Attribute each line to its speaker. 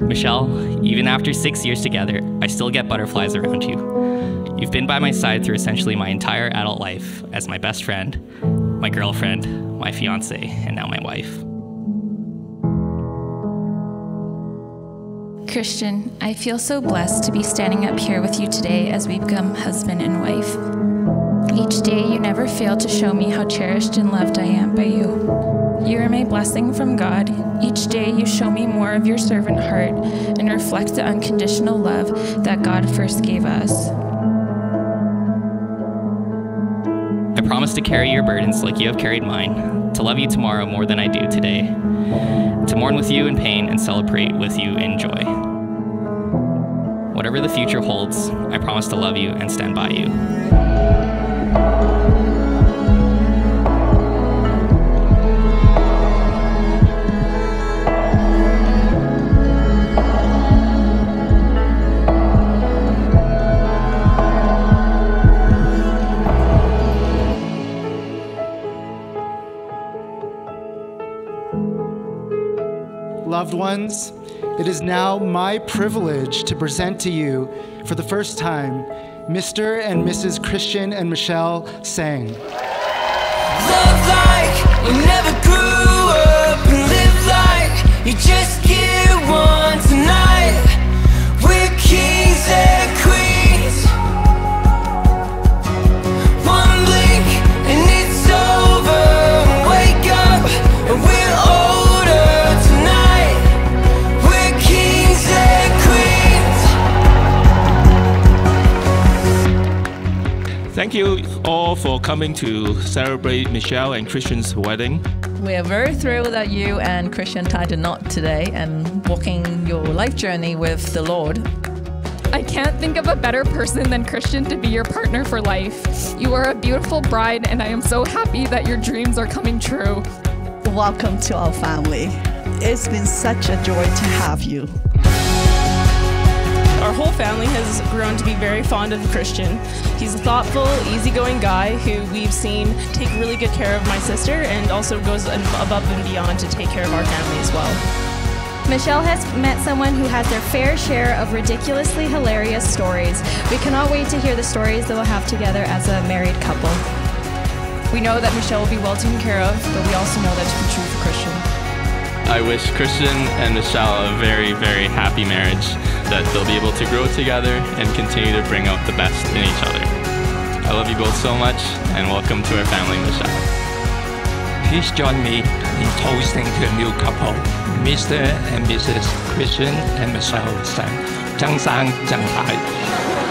Speaker 1: Michelle, even after six years together, I still get butterflies around you. You've been by my side through essentially my entire adult life as my best friend, my girlfriend, my fiance, and now my wife.
Speaker 2: Christian, I feel so blessed to be standing up here with you today as we become husband and wife. Each day, you never fail to show me how cherished and loved I am by you. You are my blessing from God. Each day, you show me more of your servant heart and reflect the unconditional love that God first gave us.
Speaker 1: I promise to carry your burdens like you have carried mine, to love you tomorrow more than I do today, to mourn with you in pain and celebrate with you in joy. Whatever the future holds, I promise to love you and stand by you.
Speaker 3: Loved ones, it is now my privilege to present to you for the first time Mr. and Mrs. Christian and Michelle Sang.
Speaker 4: Love like never grew
Speaker 5: Thank you all for coming to celebrate Michelle and Christian's wedding.
Speaker 6: We are very thrilled that you and Christian tied a knot today and walking your life journey with the Lord.
Speaker 7: I can't think of a better person than Christian to be your partner for life. You are a beautiful bride, and I am so happy that your dreams are coming true.
Speaker 8: Welcome to our family. It's been such a joy to have you.
Speaker 9: Our whole family has grown to be very fond of Christian. He's a thoughtful, easygoing guy who we've seen take really good care of my sister and also goes above and beyond to take care of our family as well.
Speaker 10: Michelle has met someone who has their fair share of ridiculously hilarious stories. We cannot wait to hear the stories they will have together as a married couple.
Speaker 9: We know that Michelle will be well taken care of, but we also know that to be true for Christian.
Speaker 5: I wish Christian and Michelle a very, very happy marriage, that they'll be able to grow together and continue to bring out the best in each other. I love you both so much, and welcome to our family, Michelle.
Speaker 11: Please join me in toasting to a new couple, Mr. and Mrs. Christian and Michelle Sang. 张三张台。